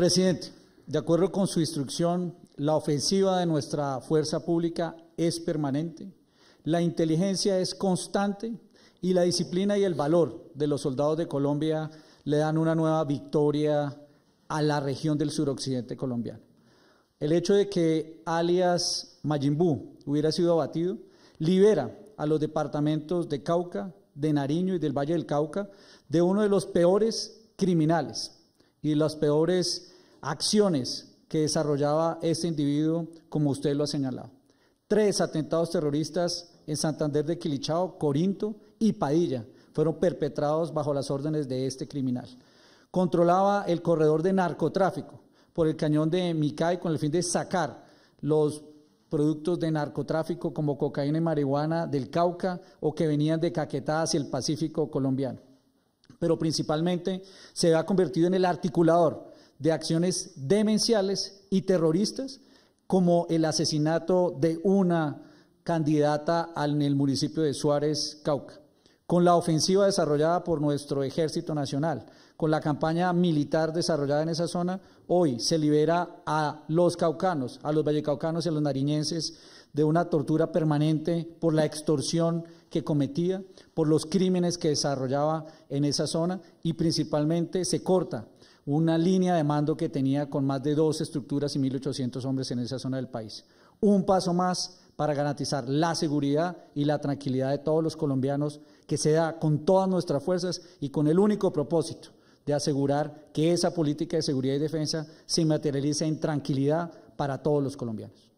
Presidente, de acuerdo con su instrucción, la ofensiva de nuestra fuerza pública es permanente, la inteligencia es constante y la disciplina y el valor de los soldados de Colombia le dan una nueva victoria a la región del suroccidente colombiano. El hecho de que alias Mayimbú hubiera sido abatido libera a los departamentos de Cauca, de Nariño y del Valle del Cauca de uno de los peores criminales y las peores acciones que desarrollaba este individuo, como usted lo ha señalado. Tres atentados terroristas en Santander de Quilichao, Corinto y Padilla fueron perpetrados bajo las órdenes de este criminal. Controlaba el corredor de narcotráfico por el cañón de Micay con el fin de sacar los productos de narcotráfico como cocaína y marihuana del Cauca o que venían de Caquetá hacia el Pacífico colombiano. Pero principalmente se ha convertido en el articulador de acciones demenciales y terroristas como el asesinato de una candidata en el municipio de Suárez, Cauca. Con la ofensiva desarrollada por nuestro Ejército Nacional, con la campaña militar desarrollada en esa zona, hoy se libera a los caucanos, a los vallecaucanos y a los nariñenses de una tortura permanente por la extorsión que cometía, por los crímenes que desarrollaba en esa zona y principalmente se corta una línea de mando que tenía con más de dos estructuras y 1.800 hombres en esa zona del país. Un paso más para garantizar la seguridad y la tranquilidad de todos los colombianos que se da con todas nuestras fuerzas y con el único propósito de asegurar que esa política de seguridad y defensa se materialice en tranquilidad para todos los colombianos.